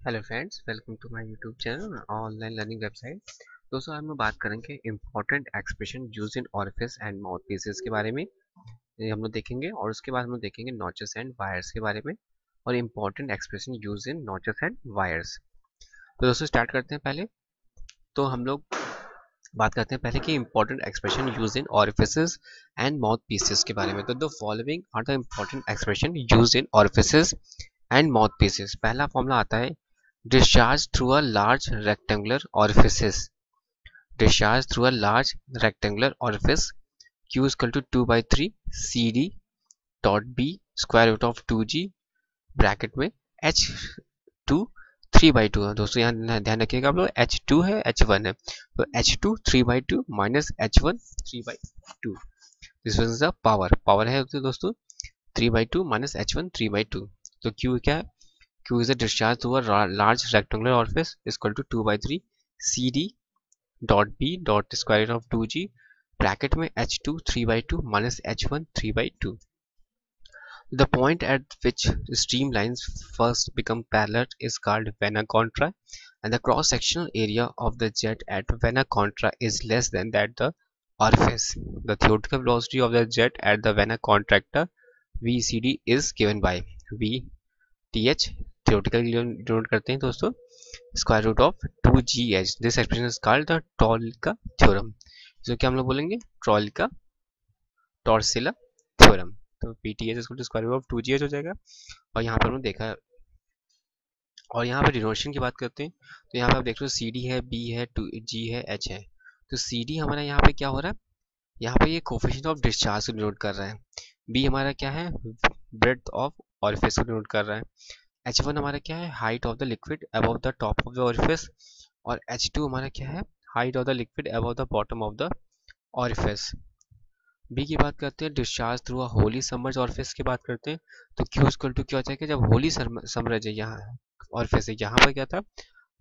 Hello friends welcome to my YouTube channel online learning website दोस्तों, आज हम बात करेंगे important expression use in orifice and mouth pieces के बारे में। हम लोग देखेंगे और उसके बाद हम लोग देखेंगे नॉचेस एंड वायर्स के बारे में और important expression use in notches and weirs तो दोस्तों स्टार्ट करते हैं पहले। तो हम लोग बात करते हैं पहले कि important expression use in orifice and mouth pieces के बारे में। तो the following are the important expression use in orifice and mouth pieces पहला फॉर्मूला आता है discharge through a large rectangular orifices. Discharge through a large rectangular orifice, q is equal to 2 by 3 cd dot b square root of 2g bracket में h two three by two दोस्तों, यहाँ ध्यान रखिएगा आप लोग H two है H one है। तो H two three by two minus H one three by two this is the power power है दोस्तों three by two minus H one three by two तो क्यू क्या है? Q is a discharge through a large rectangular orifice is equal to 2 by 3 CD dot B dot square root of 2G bracket में H2 3 by 2 minus H1 3 by 2. The point at which streamlines first become parallel is called vena contra and the cross-sectional area of the jet at vena contra is less than that the orifice. The theoretical velocity of the jet at the vena contractor VCD is given by V theoretical denote करते हैं दोस्तों square root of two g H this expression is called the toll का theorem जो क्या हम लोग बोलेंगे? ट्रॉल का टॉर्सिला थ्योरम तो P T H square root of two g H हो जाएगा। और यहाँ पर हमने देखा और यहाँ पर डिनोशन की बात करते हैं। तो यहाँ पर आप देख रहे हो सी डी है बी है टू जी है एच है। तो सी डी हमारा यहाँ पे क्या हो रहा है? यहाँ पे ये कोफिशिएंट ऑफ़ डिस्चार्ज को डिनोट कर रहा है। बी हमारा क्या है? ब्रेथ ऑफ़ ऑरिफिस को डिनोट कर रहा है। एच वन हमारा क्या है? Height of the liquid above the top of the orifice और एच टू हमारा क्या है? Height of the liquid above the bottom of the orifice B की बात करते हैं discharge through a wholly submerge orifice की बात करते हैं तो क्यू इक्वल टू क्या होता है जब होली समरज है यहाँ ऑरिफिस है। यहाँ पर क्या था?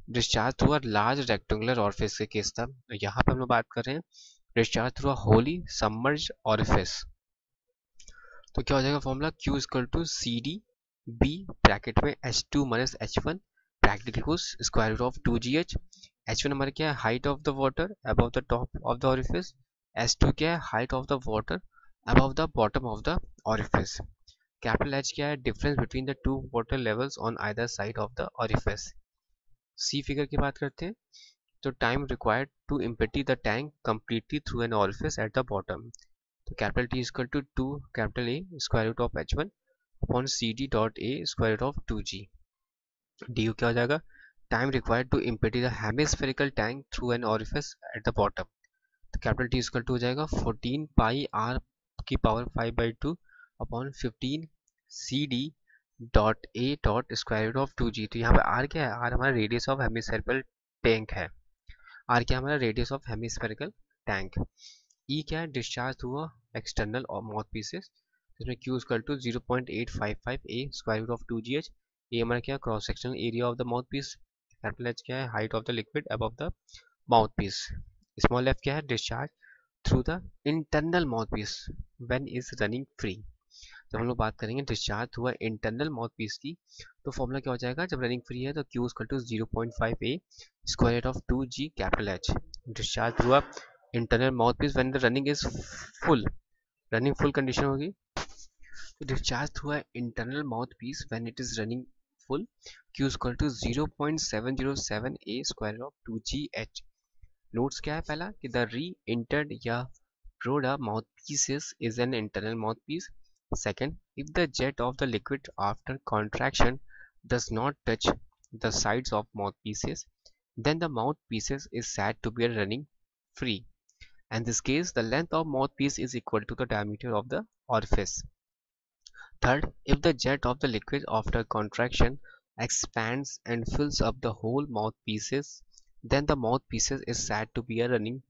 Discharge through a large rectangular orifice के केस था। यहाँ पर हम लोग बात कर रहे हैं discharge through a wholly submerge orifice तो क्या हो जाएगा formula Q equal to C D B bracket में H two minus H one bracket को square root of two g H H one हमारा क्या है? Height of the water above the top of the orifice H two क्या है? Height of the water above the bottom of the orifice capital H क्या है? Difference between the two water levels on either side of the orifice see figure की बात करते हैं तो time required to empty the tank completely through an orifice at the bottom तो capital T equal to two capital A square root of H one upon C D dot a square root of two G D U क्या हो जाएगा? Time required to empty the tank through an orifice at the bottom तो capital T equal to हो जाएगा fourteen pi R की power five by two upon fifteen C D dot a dot square root of two g तो यहाँ पे R क्या है? R हमारा रेडियस ऑफ़ हेमिस्फेरिकल टैंक है। आर क्या हमारा radius of hemispherical tank E क्या है? डिस्चार्ज थ्रू एक्सटर्नल और माउथ पीसेस जिसमें Q equal to zero point eight five five A square root of two g H ये हमारा क्या cross sectional area of the mouth piece capital H क्या है? Height of the liquid above the mouth piece small F क्या है? Discharge through the internal mouth piece when is running free जब हम लोग बात करेंगे discharge through internal mouth piece की तो फॉर्मूला क्या हो जाएगा? जब रनिंग फ्री है तो Q equal to zero point five a square root of two g capital H discharge through internal mouthpiece when the running is full. Running full condition होगी? तो discharge through an internal mouthpiece when it is running full q is equal to 0.707 a square of 2gh notes क्या है पहला कि the re-entered या broda mouthpieces is an internal mouthpiece second if the jet of the liquid after contraction does not touch the sides of mouthpieces then the mouthpieces is said to be running free and this case the length of mouthpiece is equal to the diameter of the orifice. Third, if the jet of the liquid after contraction expands and fills up the whole mouthpieces, then the mouthpieces is said to be a running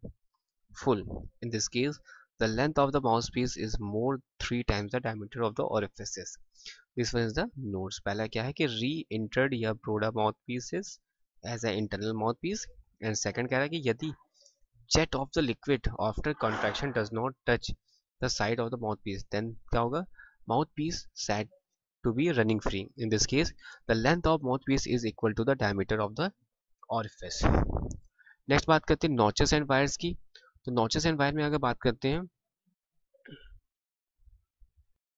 full. In this case, the length of the mouthpiece is more three times the diameter of the orifices. This one is the notes. पहला क्या है कि re-entered या broader mouthpieces as an internal mouthpiece and second कह रहा है कि यदि jet of the liquid after contraction does not touch the side of the mouthpiece then क्या होगा mouthpiece said to be running free in this case the length of mouthpiece is equal to the diameter of the orifice next बात करते हैं notches and wires की तो notches and wire में अगर बात करते हैं